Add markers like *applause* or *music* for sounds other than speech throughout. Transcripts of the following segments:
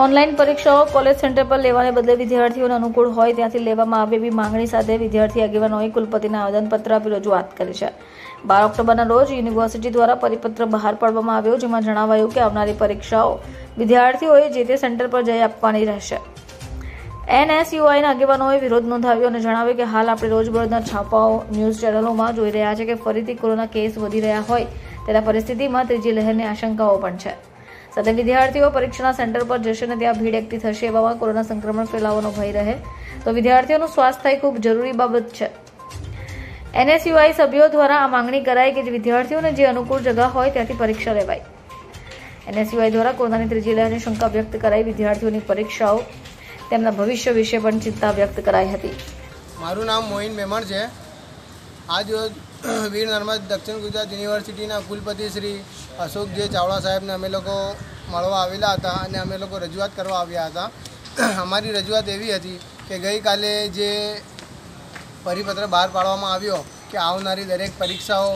Online પરીક્ષાઓ college centre પર લેવાને બદલે વિદ્યાર્થીઓને અનુકૂળ હોય ત્યાંથી લેવામાં આવે એવી માંગણી સાથે વિદ્યાર્થી આગેવાનોએ કુલપતિને આવેદનપત્ર આપી રજૂઆત કરી છે. બાર ઓક્ટોબરના રોજ યુનિવર્સિટી દ્વારા પરિપત્ર બહાર પાડવામાં આવ્યો, જેમાં જણાવાયું કે આવનારી પરીક્ષાઓ વિદ્યાર્થીઓએ જે તે સેન્ટર પર જઈ આપવાની રહેશે. એનએસયુઆઈના આગેવાનોએ વિરોધ નોંધાવ્યો અને જણાવ્યું કે હાલ આપણે રોજબરોજના છાપાઓ ન્યૂઝ ચેનલોમાં જોઈ રહ્યા છે કે ફરીથી કોરોના કેસ વધી રહ્યા હોય તેના પરિસ્થિતિમાં ત્રીજી લહેરની આશંકાઓ પણ છે. સાથે વિદ્યાર્થીઓ પરીક્ષાના સેન્ટર પર જશે અને ત્યાં ભીડ એકઠી થશે એવામાં કોરોના સંક્રમણ ફેલાવાનો ભય રહે. તો વિદ્યાર્થીઓનું સ્વાસ્થ્ય ખૂબ જરૂરી બાબત છે. એનએસયુઆઈ સભ્યો દ્વારા આ માંગણી કરાઈ કે વિદ્યાર્થીઓને જે અનુકૂળ જગા હોય ત્યાંથી પરીક્ષા લેવાય. એનએસયુઆઈ દ્વારા કોરોનાની ત્રીજી લહેરની શંકા વ્યક્ત કરાઈ વિદ્યાર્થીઓની પરીક્ષાઓ. તેમના ભવિષ્ય વિશે પણ ચિંતા વ્યક્ત કરાઈ હતી. મારું નામ મોહિન મેમણ છે. આજ રોજ *clears throat* વીર નર્મદ દક્ષિણ ગુજરાત યુનિવર્સિટીના કુલપતિ શ્રી અશોક જે ચાવડા સાહેબને અમે લોકો મળવા આવેલા હતા અને અમે લોકો રજૂઆત કરવા આવ્યા હતા. *clears throat* અમારી રજૂઆત એવી હતી કે ગઈકાલે જે પરિપત્ર બહાર પાડવામાં આવ્યો કે આવનારી દરેક પરીક્ષાઓ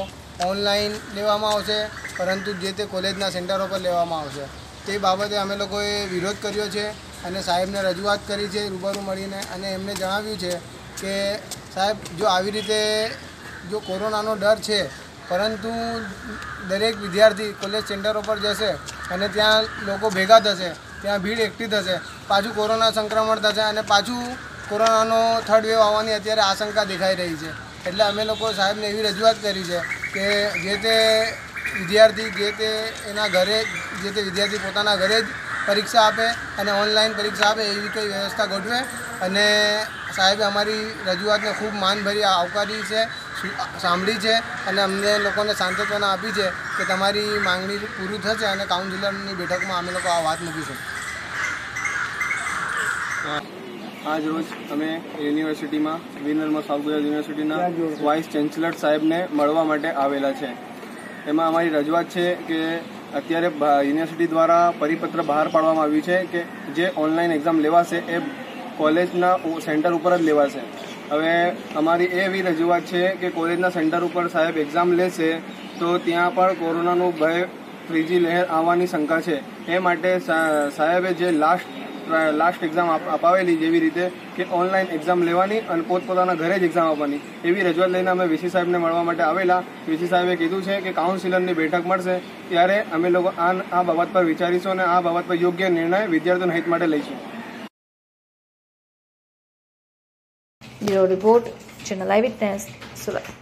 ઓનલાઈન લેવામાં આવશે, પરંતુ જે તે કોલેજના સેન્ટરો પર લેવામાં આવશે. તે બાબતે અમે લોકોએ વિરોધ કર્યો છે અને સાહેબને રજૂઆત કરી છે, રૂબરૂ મળીને. અને એમને જણાવ્યું છે કે સાહેબ, જો આવી રીતે જો કોરોનાનો ડર છે, પરંતુ દરેક વિદ્યાર્થી કોલેજ સેન્ટરો પર જશે અને ત્યાં લોકો ભેગા થશે, ત્યાં ભીડ એકઠી થશે, પાછું કોરોના સંક્રમણ થશે અને પાછું કોરોનાનો થર્ડ વેવ આવવાની અત્યારે આશંકા દેખાઈ રહી છે. એટલે અમે લોકો સાહેબને એવી રજૂઆત કરી છે કે જે તે વિદ્યાર્થી, જે તે એના ઘરે, જે તે વિદ્યાર્થી પોતાના ઘરે જ પરીક્ષા આપે અને ઓનલાઈન પરીક્ષા આપે, એવી કંઈ વ્યવસ્થા ગોઠવે. અને સાહેબે અમારી રજૂઆતને ખૂબ માનભરી આવકારી છે. સાંભળી છે અને અમને લોકોને સાંત્વના આપી છે કે તમારી માંગણી પૂરી થશે અને કાઉન્સિલરની બેઠકમાં અમે લોકો આ વાત મૂકીશું. આજ રોજ અમે યુનિવર્સિટીમાં વિનરમાં સાઉથ ગુજરાત યુનિવર્સિટીના વાઇસ ચાન્સેલર સાહેબને મળવા માટે આવેલા છે. એમાં અમારી રજૂઆત છે કે અત્યારે યુનિવર્સિટી દ્વારા પરિપત્ર બહાર પાડવામાં આવ્યું છે કે જે ઓનલાઈન એક્ઝામ લેવાશે એ કોલેજના સેન્ટર ઉપર જ લેવાશે. હવે અમારી એવી રજૂઆત છે કે કોલેજના સેન્ટર ઉપર સાહેબ એક્ઝામ લેશે તો ત્યાં પણ કોરોનાનું ભય ત્રીજી લહેર આવવાની શંકા છે. એ માટે સાહેબે જે લાસ્ટ લાસ્ટ એક્ઝામ અપાવેલી જેવી રીતે કે ઓનલાઈન એક્ઝામ લેવાની અને પોતપોતાના ઘરે જ એક્ઝામ આપવાની. એવી રજૂઆત લઈને અમે વીસી સાહેબને મળવા માટે આવેલા. વીસી સાહેબે કીધું છે કે કાઉન્સિલરની બેઠક મળશે. ત્યારે અમે લોકો આ આ બાબત પર વિચારીશું અને આ બાબત પર યોગ્ય નિર્ણય વિદ્યાર્થીઓના હિત માટે લઈશું. Bureau report channel eyewitness Surat